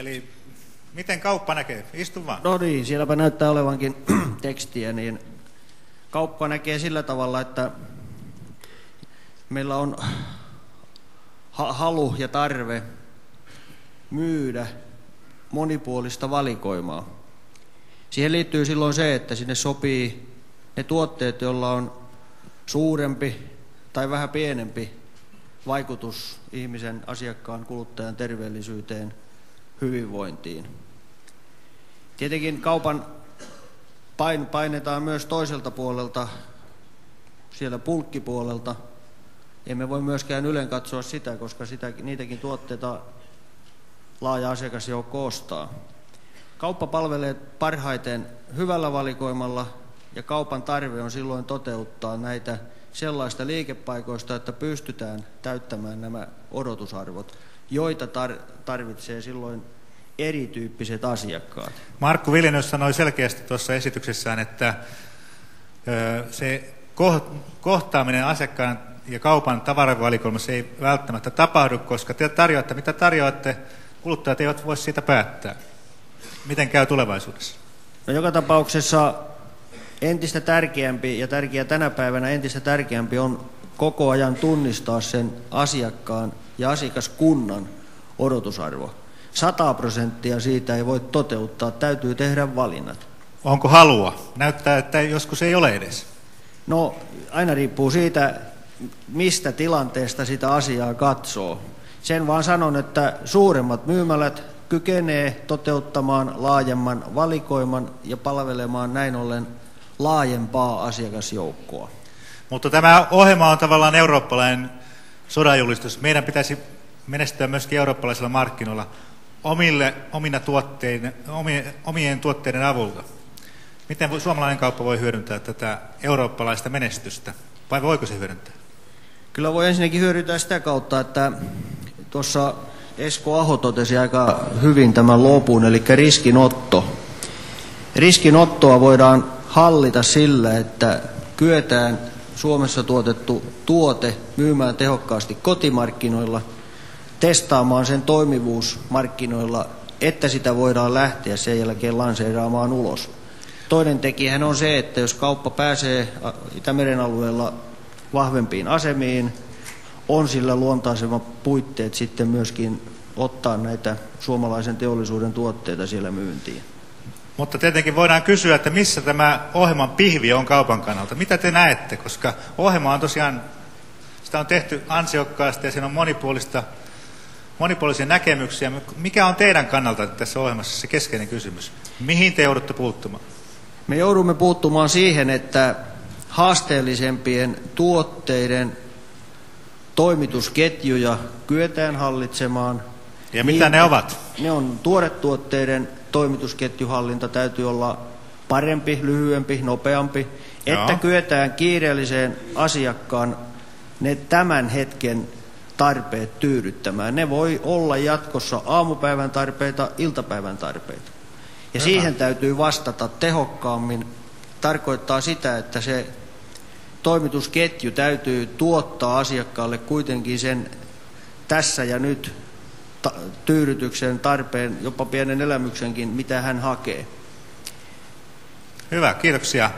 Eli miten kauppa näkee? Istu vaan. No niin, sielläpä näyttää olevankin tekstiä, niin kauppa näkee sillä tavalla, että meillä on halu ja tarve myydä monipuolista valikoimaa. Siihen liittyy silloin se, että sinne sopii ne tuotteet, joilla on suurempi tai vähän pienempi vaikutus ihmisen, asiakkaan, kuluttajan terveellisyyteen, hyvinvointiin. Tietenkin kaupan painetaan myös toiselta puolelta, siellä pulkkipuolelta. Emme voi myöskään ylen katsoa sitä, koska sitä, niitäkin tuotteita laaja asiakasjoukko ostaa. Kauppa palvelee parhaiten hyvällä valikoimalla ja kaupan tarve on silloin toteuttaa näitä sellaista liikepaikoista, että pystytään täyttämään nämä odotusarvot, joita tar- tarvitsee silloin erityyppiset asiakkaat. Markku Viljenius sanoi selkeästi tuossa esityksessään, että se kohtaaminen asiakkaan ja kaupan tavaravalikoimassa ei välttämättä tapahdu, koska te tarjoatte, mitä tarjoatte, kuluttajat eivät voi siitä päättää. Miten käy tulevaisuudessa? No joka tapauksessa entistä tärkeämpi ja tärkeä tänä päivänä entistä tärkeämpi on koko ajan tunnistaa sen asiakkaan ja asiakaskunnan odotusarvo. 100 prosenttia siitä ei voi toteuttaa, täytyy tehdä valinnat. Onko halua? Näyttää, että joskus ei ole edes. No, aina riippuu siitä, mistä tilanteesta sitä asiaa katsoo. Sen vaan sanon, että suuremmat myymälät kykenee toteuttamaan laajemman valikoiman ja palvelemaan näin ollen laajempaa asiakasjoukkoa. Mutta tämä ohjelma on tavallaan eurooppalainen sodajulistus. Meidän pitäisi menestyä myöskin eurooppalaisilla markkinoilla omille, omina tuotteiden, omien, omien tuotteiden avulla. Miten suomalainen kauppa voi hyödyntää tätä eurooppalaista menestystä, vai voiko se hyödyntää? Kyllä voi ensinnäkin hyödyntää sitä kautta, että tuossa Esko Aho totesi aika hyvin tämän lopun, eli riskinotto. Riskinottoa voidaan hallita sillä, että kyetään Suomessa tuotettu tuote myymään tehokkaasti kotimarkkinoilla – testaamaan sen toimivuus markkinoilla, että sitä voidaan lähteä sen jälkeen lanseeraamaan ulos. Toinen tekijähän on se, että jos kauppa pääsee Itämeren alueella vahvempiin asemiin, on sillä luontaisemmat puitteet sitten myöskin ottaa näitä suomalaisen teollisuuden tuotteita siellä myyntiin. Mutta tietenkin voidaan kysyä, että missä tämä ohjelman pihvi on kaupan kannalta. Mitä te näette? Koska ohjelma on tosiaan, sitä on tehty ansiokkaasti ja siinä on monipuolista monipuolisia näkemyksiä. Mikä on teidän kannalta tässä ohjelmassa se keskeinen kysymys? Mihin te joudutte puuttumaan? Me joudumme puuttumaan siihen, että haasteellisempien tuotteiden toimitusketjuja kyetään hallitsemaan. Ja mitä niin, ne ovat? Ne on tuoretuotteiden toimitusketjuhallinta täytyy olla parempi, lyhyempi, nopeampi, Joo. että kyetään kiireelliseen asiakkaan ne tämän hetken tarpeet tyydyttämään. Ne voi olla jatkossa aamupäivän tarpeita, iltapäivän tarpeita. Ja Hyvä. siihen täytyy vastata tehokkaammin. Tarkoittaa sitä, että se toimitusketju täytyy tuottaa asiakkaalle kuitenkin sen tässä ja nyt tyydytyksen tarpeen, jopa pienen elämyksenkin, mitä hän hakee. Hyvä, kiitoksia.